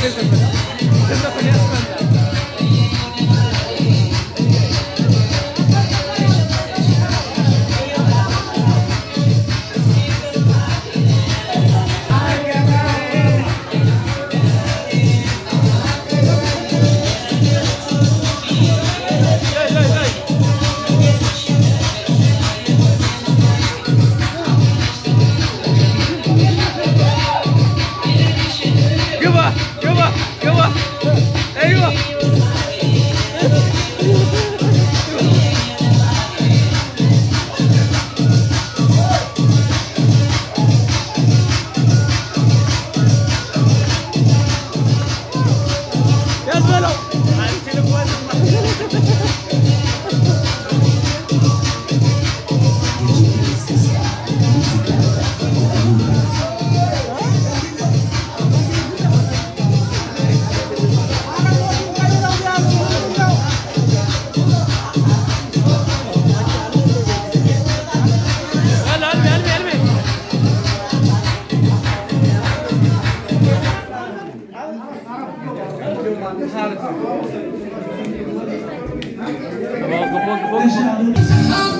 Gracias. nada. Tá bom, vamos, vamos.